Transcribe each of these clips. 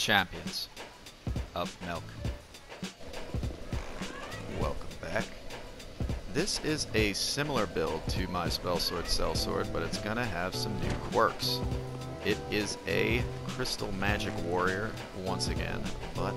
champions of Milk. Welcome back. This is a similar build to my Spell Sword Sellsword, but it's gonna have some new quirks. It is a Crystal Magic Warrior once again, but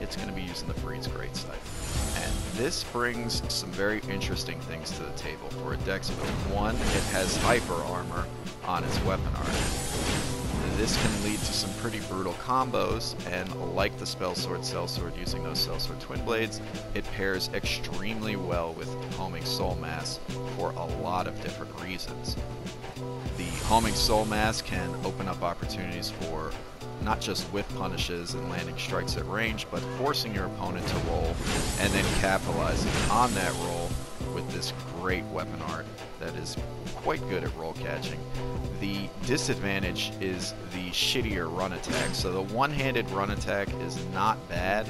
it's gonna be using the Friede's Great Scythe. And this brings some very interesting things to the table for a Dex build. One, it has Hyper Armor on its weapon art this can lead to some pretty brutal combos, and like the Spell Sword Sellsword using those Sellsword Twin Blades, it pairs extremely well with Homing Soul Mass for a lot of different reasons. The Homing Soul Mass can open up opportunities for not just whiff punishes and landing strikes at range, but forcing your opponent to roll and then capitalizing on that roll with this great weapon art that is quite good at roll catching. The disadvantage is the shittier run attack. So the one-handed run attack is not bad,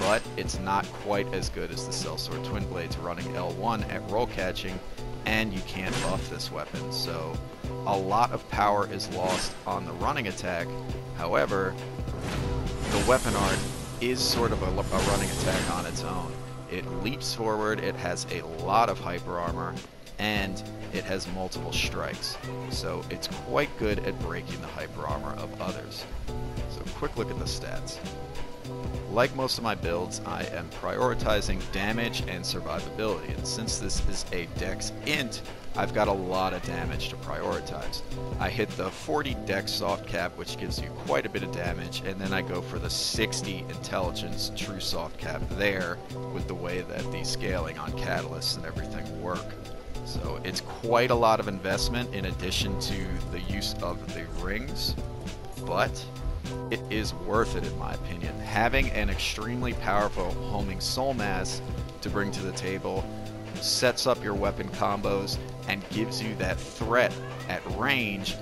but it's not quite as good as the Sellsword Twin Blades running L1 at roll catching, and you can't buff this weapon. So a lot of power is lost on the running attack. However, the weapon art is sort of a, a running attack on its own. It leaps forward, it has a lot of hyper armor, and it has multiple strikes. So it's quite good at breaking the hyper armor of others. So quick look at the stats. Like most of my builds, I am prioritizing damage and survivability, and since this is a dex int, I've got a lot of damage to prioritize. I hit the 40 dex soft cap, which gives you quite a bit of damage, and then I go for the 60 intelligence true soft cap there with the way that the scaling on catalysts and everything work. So it's quite a lot of investment in addition to the use of the rings, but it is worth it in my opinion. Having an extremely powerful homing soul mass to bring to the table sets up your weapon combos and gives you that threat at range,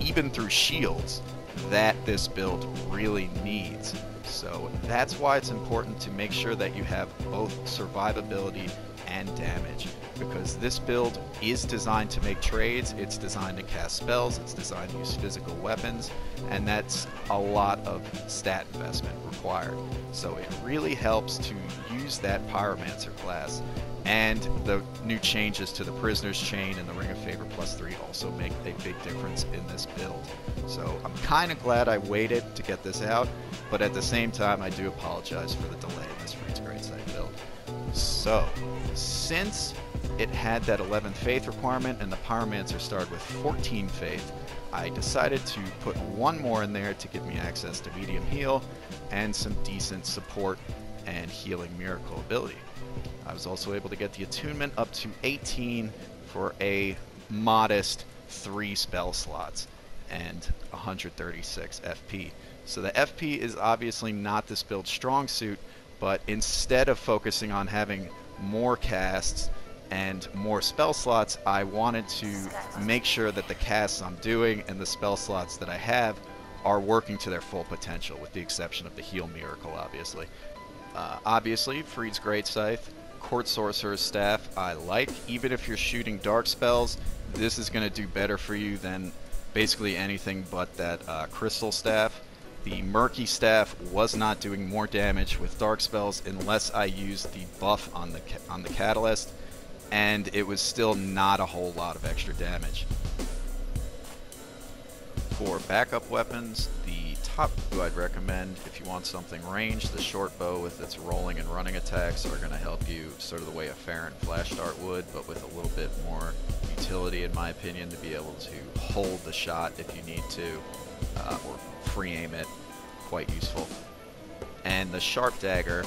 even through shields, that this build really needs. So that's why it's important to make sure that you have both survivability and damage because this build is designed to make trades, it's designed to cast spells, it's designed to use physical weapons, and that's a lot of stat investment required. So it really helps to use that Pyromancer class. And the new changes to the Prisoner's Chain and the Ring of Favor plus 3 also make a big difference in this build. So I'm kind of glad I waited to get this out, but at the same time I do apologize for the delay in this Friede's Great Scythe build. So, since it had that 11th faith requirement and the Pyromancer started with 14 faith, I decided to put one more in there to give me access to medium heal and some decent support and healing miracle ability. I was also able to get the attunement up to 18 for a modest 3 spell slots and 136 FP. So the FP is obviously not this build's strong suit, but instead of focusing on having more casts and more spell slots, I wanted to make sure that the casts I'm doing and the spell slots that I have are working to their full potential, with the exception of the Heal Miracle, obviously. Uh, obviously, Friede's Great Scythe, Court Sorcerer's Staff, I like. Even if you're shooting dark spells, this is going to do better for you than basically anything but that uh, Crystal Staff. The Murky Staff was not doing more damage with dark spells unless I used the buff on the on the Catalyst and it was still not a whole lot of extra damage. For backup weapons, the top two I'd recommend if you want something ranged, the short bow with its rolling and running attacks are going to help you sort of the way a Farron flash dart would, but with a little bit more utility in my opinion to be able to hold the shot if you need to, uh, or free aim it, quite useful. And the sharp dagger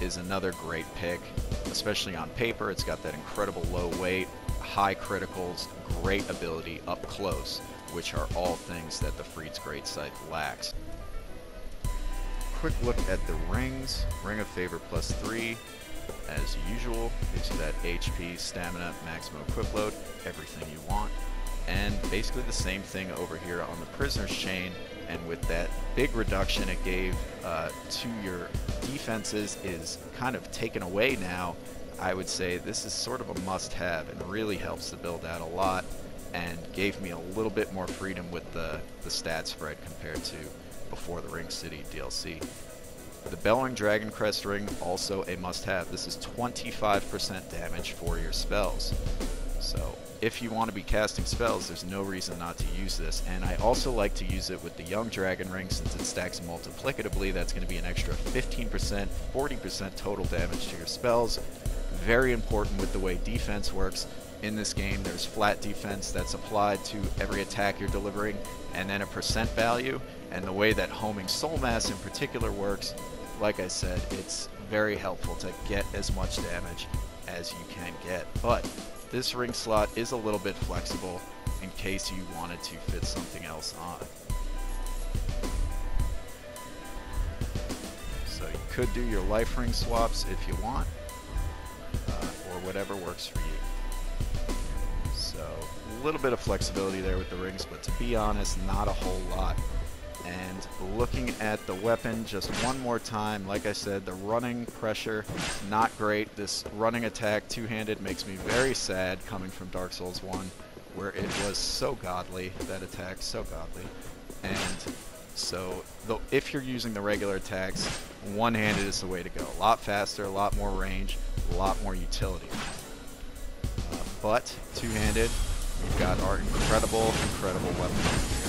is another great pick, especially on paper. It's got that incredible low weight, high criticals, great ability up close, which are all things that the Friede's Great Scythe lacks. Quick look at the rings. Ring of Favor plus 3, as usual, gives you that HP, stamina, maximum equip load, everything you want. And basically the same thing over here on the Prisoner's Chain, and with that big reduction it gave uh, to your defenses is kind of taken away now, I would say this is sort of a must-have and really helps the build out a lot and gave me a little bit more freedom with the, the stat spread compared to before the Ring City DLC. The Bellowing Dragon Crest Ring, also a must-have. This is 25% damage for your spells. So if you want to be casting spells, there's no reason not to use this. And I also like to use it with the Young Dragon Ring since it stacks multiplicatively. That's going to be an extra 15%, 40% total damage to your spells. Very important with the way defense works. In this game, there's flat defense that's applied to every attack you're delivering, and then a percent value. And the way that homing soul mass in particular works, like I said, it's very helpful to get as much damage as you can get. But this ring slot is a little bit flexible in case you wanted to fit something else on. So you could do your life ring swaps if you want, uh, or whatever works for you. So a little bit of flexibility there with the rings, but to be honest, not a whole lot. And looking at the weapon just one more time, like I said, the running pressure, not great. This running attack, two-handed, makes me very sad coming from Dark Souls 1, where it was so godly, that attack, so godly. And so the, if you're using the regular attacks, one-handed is the way to go. A lot faster, a lot more range, a lot more utility. Uh, but two-handed, we've got our incredible, incredible weapon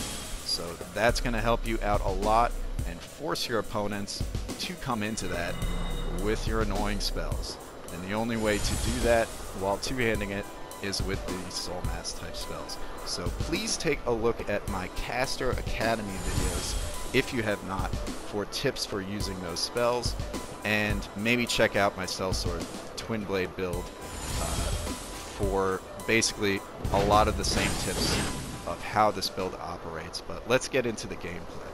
so that's going to help you out a lot and force your opponents to come into that with your annoying spells. And the only way to do that while two-handing it is with the Soul Mass type spells. So please take a look at my Caster Academy videos if you have not for tips for using those spells and maybe check out my Sellsword Twin Blade build uh, for basically a lot of the same tips of how this build operates, but let's get into the gameplay.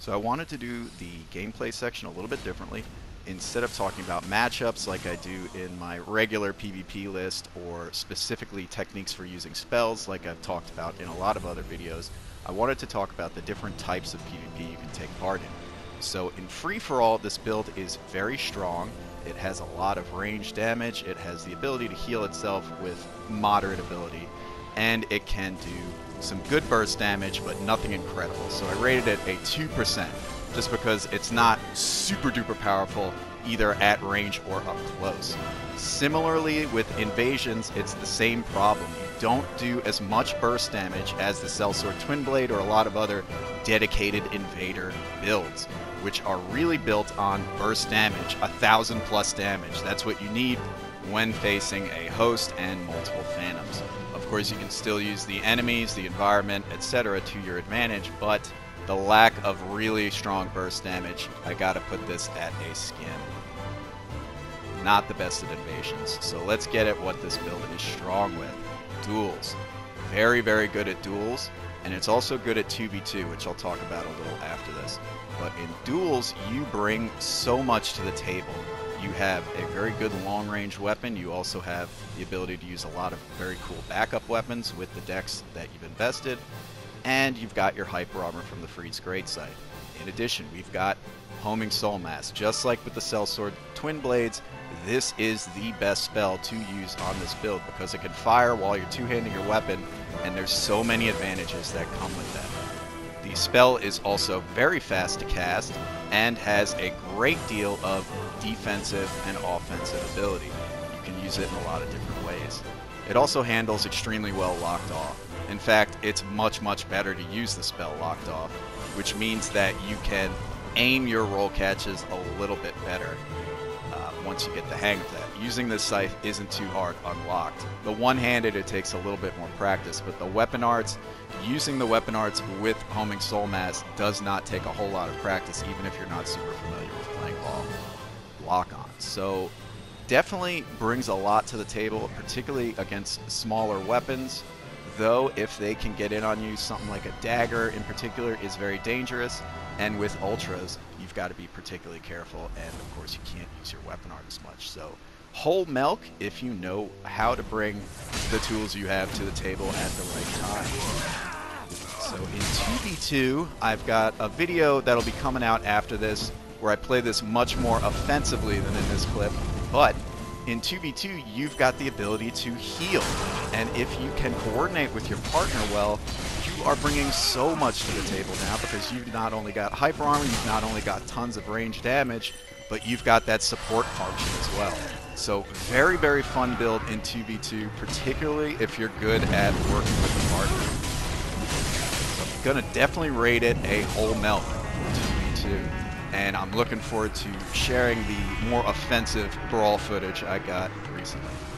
So I wanted to do the gameplay section a little bit differently. Instead of talking about matchups like I do in my regular PvP list or specifically techniques for using spells like I've talked about in a lot of other videos, I wanted to talk about the different types of PvP you can take part in. So in Free For All, this build is very strong. It has a lot of range damage. It has the ability to heal itself with moderate ability and it can do some good burst damage, but nothing incredible. So I rated it a 2%, just because it's not super duper powerful either at range or up close. Similarly, with invasions, it's the same problem. You don't do as much burst damage as the Sellsword Twin Blade or a lot of other dedicated invader builds, which are really built on burst damage, a thousand plus damage. That's what you need when facing a host and multiple phantoms. Of course, you can still use the enemies, the environment, etc. to your advantage, but the lack of really strong burst damage, I gotta put this at a skin. Not the best at invasions, so let's get at what this build is strong with. Duels. Very, very good at duels, and it's also good at 2v2, which I'll talk about a little after this. But in duels, you bring so much to the table you have a very good long-range weapon. You also have the ability to use a lot of very cool backup weapons with the dex that you've invested. And you've got your Hyper Armor from the Friede's Great Scythe. In addition, we've got Homing Soul Mass. Just like with the Sellsword Twin Blades, this is the best spell to use on this build because it can fire while you're two-handing your weapon, and there's so many advantages that come with that. The spell is also very fast to cast and has a great deal of defensive and offensive ability. You can use it in a lot of different ways. It also handles extremely well locked off. In fact, it's much, much better to use the spell locked off, which means that you can aim your roll catches a little bit better once you get the hang of that. Using this scythe isn't too hard unlocked. The one-handed, it takes a little bit more practice, but the weapon arts, using the weapon arts with homing soul mass does not take a whole lot of practice, even if you're not super familiar with playing ball lock-on. So definitely brings a lot to the table, particularly against smaller weapons. Though if they can get in on you, something like a dagger in particular is very dangerous. And with ultras, you've got to be particularly careful. And of course, you can't use your weapon art as much. So whole milk if you know how to bring the tools you have to the table at the right time. So in 2v2, I've got a video that'll be coming out after this where I play this much more offensively than in this clip. But in 2v2, you've got the ability to heal. And if you can coordinate with your partner well, you are bringing so much to the table now because you've not only got hyper armor, you've not only got tons of range damage, but you've got that support function as well. So very, very fun build in 2v2, particularly if you're good at working with a partner. So I'm gonna definitely rate it a whole melt for 2v2. And I'm looking forward to sharing the more offensive brawl footage I got recently.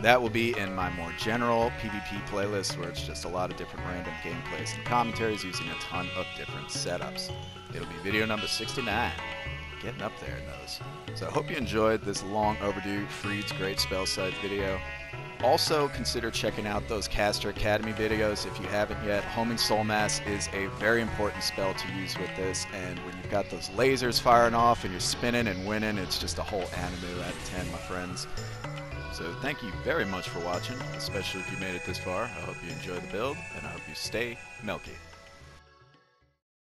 That will be in my more general PvP playlist where it's just a lot of different random gameplays and commentaries using a ton of different setups. It'll be video number 69. Getting up there in those. So I hope you enjoyed this long overdue Friede's Great Spell Scythe video. Also consider checking out those Caster Academy videos if you haven't yet. Homing Soul Mass is a very important spell to use with this and when you've got those lasers firing off and you're spinning and winning, it's just a whole anime of 10 my friends. So thank you very much for watching, especially if you made it this far. I hope you enjoy the build, and I hope you stay milky.